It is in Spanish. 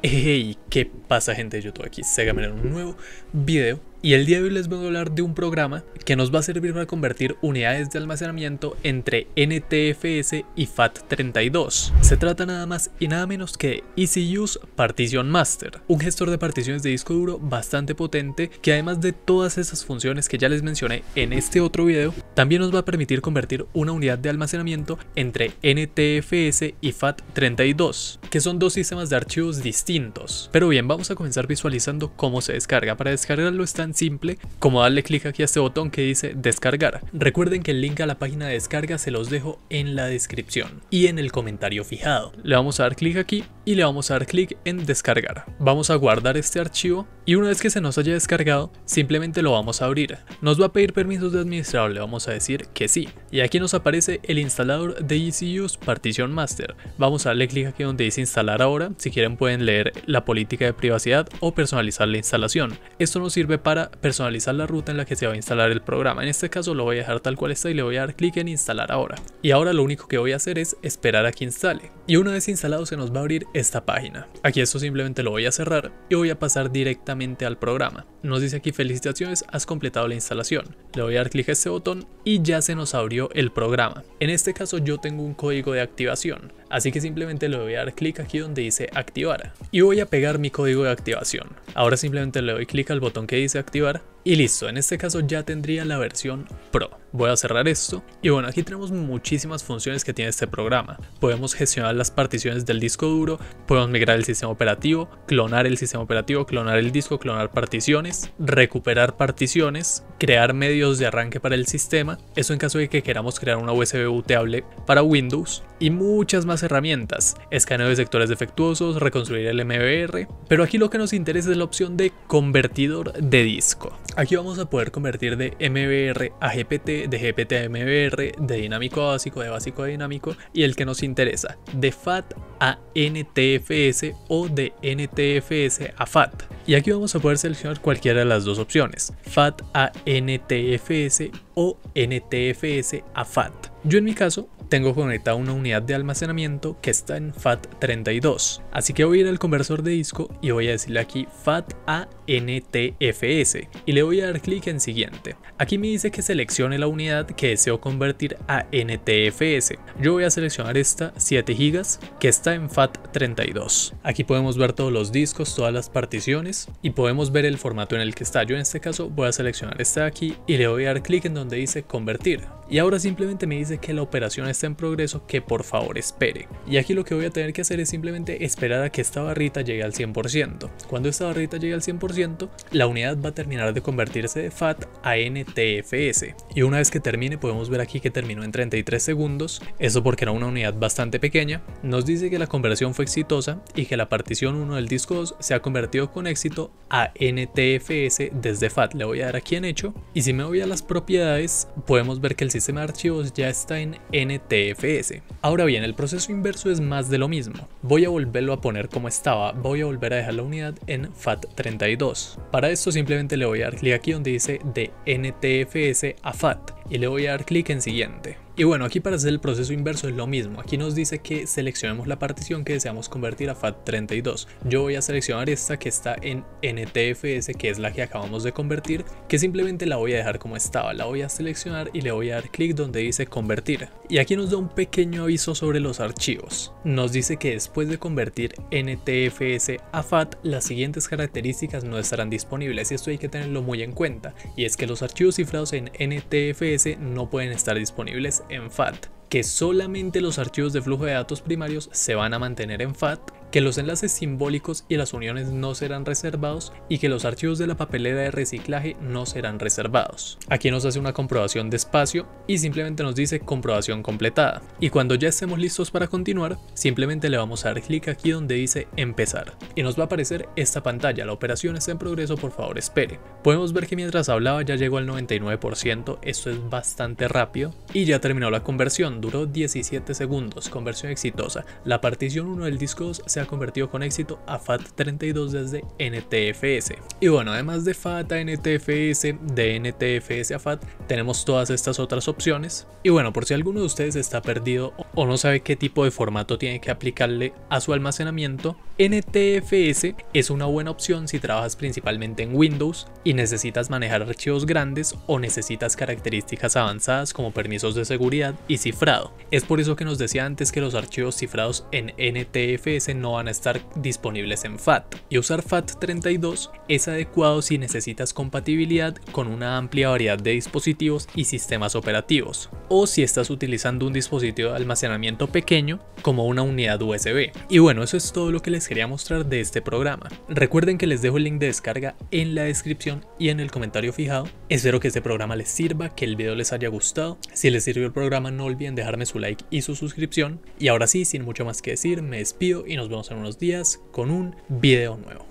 Hey, ¿qué pasa gente de YouTube? Aquí Segamer en un nuevo video y el día de hoy les voy a hablar de un programa que nos va a servir para convertir unidades de almacenamiento entre NTFS y FAT32. Se trata nada más y nada menos que ECU's Partition Master, un gestor de particiones de disco duro bastante potente que además de todas esas funciones que ya les mencioné en este otro video, también nos va a permitir convertir una unidad de almacenamiento entre NTFS y FAT32, que son dos sistemas de archivos distintos. Pero bien, vamos a comenzar visualizando cómo se descarga. Para descargarlo está simple como darle clic aquí a este botón que dice descargar. Recuerden que el link a la página de descarga se los dejo en la descripción y en el comentario fijado. Le vamos a dar clic aquí y le vamos a dar clic en descargar. Vamos a guardar este archivo y una vez que se nos haya descargado simplemente lo vamos a abrir. Nos va a pedir permisos de administrador, le vamos a decir que sí. Y aquí nos aparece el instalador de ECU's Partition Master. Vamos a darle clic aquí donde dice instalar ahora. Si quieren pueden leer la política de privacidad o personalizar la instalación. Esto nos sirve para personalizar la ruta en la que se va a instalar el programa. En este caso lo voy a dejar tal cual está y le voy a dar clic en instalar ahora. Y ahora lo único que voy a hacer es esperar a que instale. Y una vez instalado se nos va a abrir esta página. Aquí esto simplemente lo voy a cerrar y voy a pasar directamente al programa. Nos dice aquí felicitaciones, has completado la instalación. Le voy a dar clic a este botón y ya se nos abrió el programa. En este caso yo tengo un código de activación, así que simplemente le voy a dar clic aquí donde dice activar y voy a pegar mi código de activación. Ahora simplemente le doy clic al botón que dice activar y listo, en este caso ya tendría la versión Pro. Voy a cerrar esto y bueno, aquí tenemos muchísimas funciones que tiene este programa. Podemos gestionar las particiones del disco duro, podemos migrar el sistema operativo, clonar el sistema operativo, clonar el disco, clonar particiones, recuperar particiones, crear medios de arranque para el sistema, eso en caso de que queramos crear una USB booteable para Windows y muchas más herramientas, escaneo de sectores defectuosos, reconstruir el MBR, pero aquí lo que nos interesa es la opción de convertidor de disco. Aquí vamos a poder convertir de MBR a GPT, de GPT a MBR, de dinámico a básico, de básico a dinámico y el que nos interesa, de FAT a NTFS o de NTFS a FAT. Y aquí vamos a poder seleccionar cualquiera de las dos opciones, FAT a NTFS o NTFS a FAT. Yo en mi caso tengo conectada una unidad de almacenamiento que está en FAT32. Así que voy a ir al conversor de disco y voy a decirle aquí FAT a NTFS y le voy a dar clic en siguiente. Aquí me dice que seleccione la unidad que deseo convertir a NTFS. Yo voy a seleccionar esta 7 GB que está en FAT32. Aquí podemos ver todos los discos, todas las particiones y podemos ver el formato en el que está. Yo en este caso voy a seleccionar esta de aquí y le voy a dar clic en donde dice convertir. Y ahora simplemente me dice que la operación está en progreso, que por favor espere. Y aquí lo que voy a tener que hacer es simplemente esperar a que esta barrita llegue al 100%. Cuando esta barrita llegue al 100%, la unidad va a terminar de convertirse de FAT a NTFS. Y una vez que termine, podemos ver aquí que terminó en 33 segundos. Eso porque era una unidad bastante pequeña. Nos dice que la conversión fue exitosa y que la partición 1 del disco 2 se ha convertido con éxito a NTFS desde FAT. Le voy a dar aquí en hecho. Y si me voy a las propiedades, podemos ver que el sistema de archivos ya está en NTFS. Ahora bien, el proceso inverso es más de lo mismo. Voy a volverlo a poner como estaba, voy a volver a dejar la unidad en FAT32. Para esto simplemente le voy a dar clic aquí donde dice de NTFS a FAT y le voy a dar clic en siguiente. Y bueno, aquí para hacer el proceso inverso es lo mismo. Aquí nos dice que seleccionemos la partición que deseamos convertir a FAT32. Yo voy a seleccionar esta que está en NTFS, que es la que acabamos de convertir, que simplemente la voy a dejar como estaba. La voy a seleccionar y le voy a dar clic donde dice convertir. Y aquí nos da un pequeño aviso sobre los archivos. Nos dice que después de convertir NTFS a FAT, las siguientes características no estarán disponibles y esto hay que tenerlo muy en cuenta. Y es que los archivos cifrados en NTFS no pueden estar disponibles en FAT, que solamente los archivos de flujo de datos primarios se van a mantener en FAT que los enlaces simbólicos y las uniones no serán reservados y que los archivos de la papelera de reciclaje no serán reservados. Aquí nos hace una comprobación de espacio y simplemente nos dice comprobación completada. Y cuando ya estemos listos para continuar, simplemente le vamos a dar clic aquí donde dice empezar. Y nos va a aparecer esta pantalla, la operación está en progreso, por favor espere. Podemos ver que mientras hablaba ya llegó al 99%, esto es bastante rápido. Y ya terminó la conversión, duró 17 segundos, conversión exitosa. La partición 1 del disco 2 se ha convertido con éxito a FAT32 desde NTFS. Y bueno, además de FAT a NTFS, de NTFS a FAT, tenemos todas estas otras opciones. Y bueno, por si alguno de ustedes está perdido o no sabe qué tipo de formato tiene que aplicarle a su almacenamiento, NTFS es una buena opción si trabajas principalmente en Windows y necesitas manejar archivos grandes o necesitas características avanzadas como permisos de seguridad y cifrado. Es por eso que nos decía antes que los archivos cifrados en NTFS no van a estar disponibles en FAT. Y usar FAT32 es adecuado si necesitas compatibilidad con una amplia variedad de dispositivos y sistemas operativos, o si estás utilizando un dispositivo de pequeño como una unidad USB. Y bueno, eso es todo lo que les quería mostrar de este programa. Recuerden que les dejo el link de descarga en la descripción y en el comentario fijado. Espero que este programa les sirva, que el video les haya gustado. Si les sirvió el programa no olviden dejarme su like y su suscripción. Y ahora sí, sin mucho más que decir, me despido y nos vemos en unos días con un video nuevo.